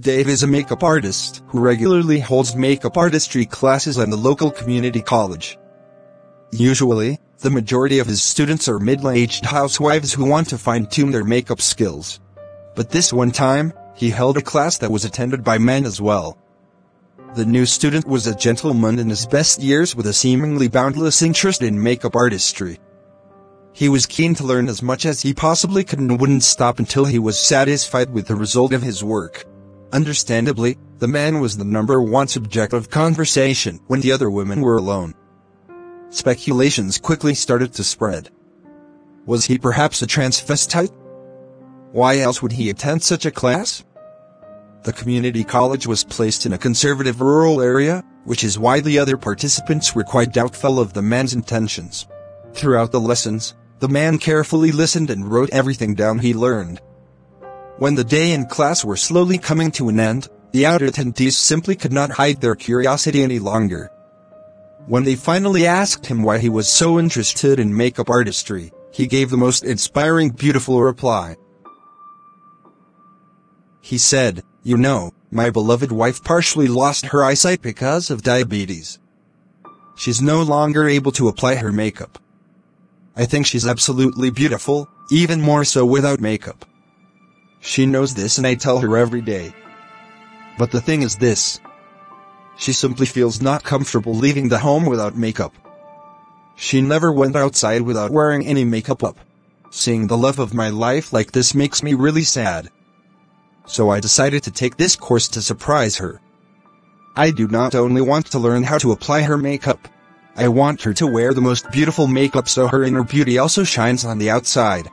Dave is a makeup artist who regularly holds makeup artistry classes at the local community college. Usually, the majority of his students are middle-aged housewives who want to fine-tune their makeup skills. But this one time, he held a class that was attended by men as well. The new student was a gentleman in his best years with a seemingly boundless interest in makeup artistry. He was keen to learn as much as he possibly could and wouldn't stop until he was satisfied with the result of his work. Understandably, the man was the number one subject of conversation when the other women were alone. Speculations quickly started to spread. Was he perhaps a transvestite? Why else would he attend such a class? The community college was placed in a conservative rural area, which is why the other participants were quite doubtful of the man's intentions. Throughout the lessons, the man carefully listened and wrote everything down he learned. When the day and class were slowly coming to an end, the outer attendees simply could not hide their curiosity any longer. When they finally asked him why he was so interested in makeup artistry, he gave the most inspiring beautiful reply. He said, you know, my beloved wife partially lost her eyesight because of diabetes. She's no longer able to apply her makeup. I think she's absolutely beautiful, even more so without makeup. She knows this and I tell her every day. But the thing is this. She simply feels not comfortable leaving the home without makeup. She never went outside without wearing any makeup up. Seeing the love of my life like this makes me really sad. So I decided to take this course to surprise her. I do not only want to learn how to apply her makeup, I want her to wear the most beautiful makeup so her inner beauty also shines on the outside.